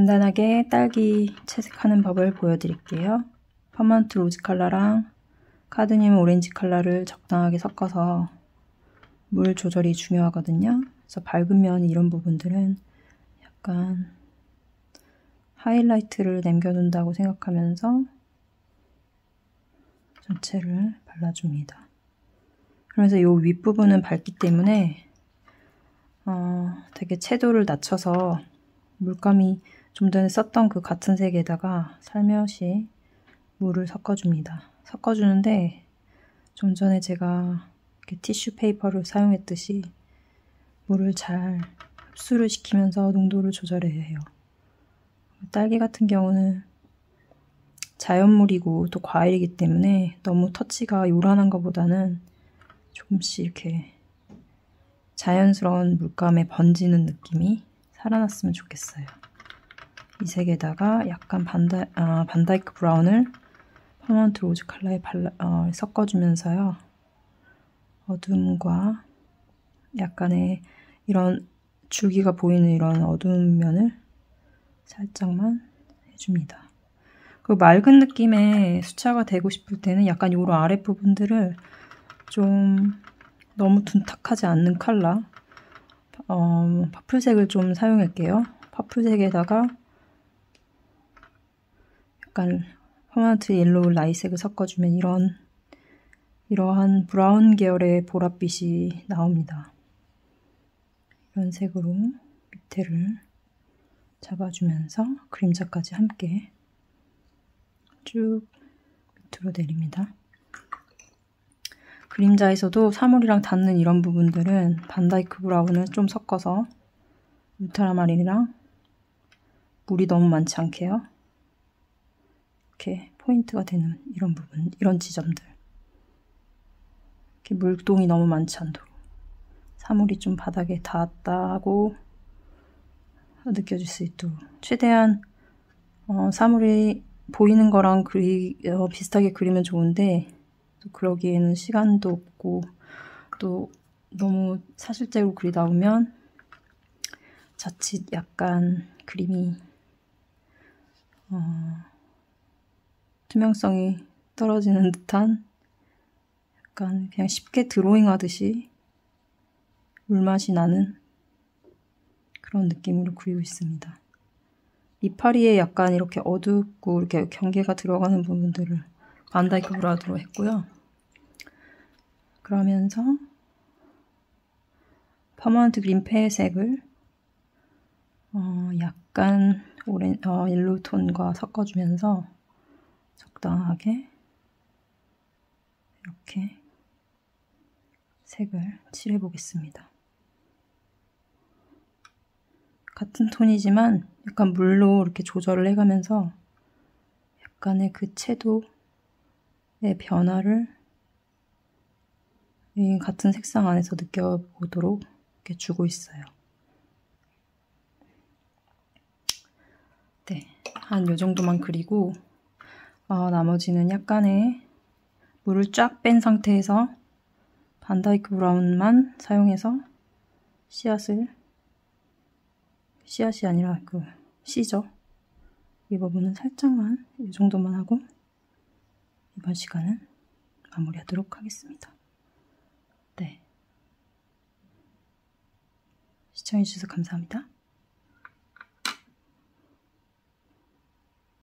간단하게 딸기 채색하는 법을 보여드릴게요. permanent rose 컬러랑 카드뮴 오렌지 컬러를 적당하게 섞어서 물 조절이 중요하거든요. 그래서 밝은 면 이런 부분들은 약간 하이라이트를 남겨둔다고 생각하면서 전체를 발라줍니다. 그러면서 이 윗부분은 밝기 때문에 어, 되게 채도를 낮춰서 물감이 좀 전에 썼던 그 같은 색에다가 살며시 물을 섞어줍니다. 섞어주는데 좀 전에 제가 티슈 페이퍼를 사용했듯이 물을 잘 흡수를 시키면서 농도를 조절해야 해요. 딸기 같은 경우는 자연물이고 또 과일이기 때문에 너무 터치가 요란한 것보다는 조금씩 이렇게 자연스러운 물감에 번지는 느낌이 살아났으면 좋겠어요. 이 색에다가 약간 반다, 아, Vandyke brown을 permanent rose 컬러에 발라, 어, 섞어주면서요. 어둠과 약간의 이런 줄기가 보이는 이런 어두운 면을 살짝만 해줍니다. 그 맑은 느낌의 수채화가 되고 싶을 때는 약간 요런 아랫부분들을 좀 너무 둔탁하지 않는 컬러 어, purple색을 좀 사용할게요. purple색에다가 약간 permanent yellow light색을 섞어주면 이런 이러한 brown 계열의 보랏빛이 나옵니다. 이런 색으로 밑에를 잡아주면서 그림자까지 함께 쭉 밑으로 내립니다. 그림자에서도 사물이랑 닿는 이런 부분들은 Vandyke brown을 좀 섞어서 울트라마린이랑 물이 너무 많지 않게요. 이렇게 포인트가 되는 이런 부분, 이런 지점들. 이렇게 물동이 너무 많지 않도록 사물이 좀 바닥에 닿았다고 느껴질 수 있도록 최대한 어, 사물이 보이는 거랑 그리, 어, 비슷하게 그리면 좋은데 또 그러기에는 시간도 없고 또 너무 사실적으로 그리다 보면 자칫 약간 그림이 어, 투명성이 떨어지는 듯한 약간 그냥 쉽게 드로잉 하듯이 물맛이 나는 그런 느낌으로 그리고 있습니다. 이파리에 약간 이렇게 어둡고 이렇게 경계가 들어가는 부분들을 Vandyke brown으로 했고요. 그러면서 permanent green pale색을 어, 약간 오렌 어, yellow 톤과 섞어주면서 적당하게 이렇게 색을 칠해 보겠습니다. 같은 톤이지만 약간 물로 이렇게 조절을 해가면서 약간의 그 채도의 변화를 같은 색상 안에서 느껴보도록 이렇게 주고 있어요. 네, 한 요 정도만 그리고 어, 나머지는 약간의 물을 쫙 뺀 상태에서 반다이크 브라운만 사용해서 씨앗을 씨앗이 아니라 그 씨죠. 이 부분은 살짝만 이 정도만 하고 이번 시간은 마무리하도록 하겠습니다. 네. 시청해주셔서 감사합니다.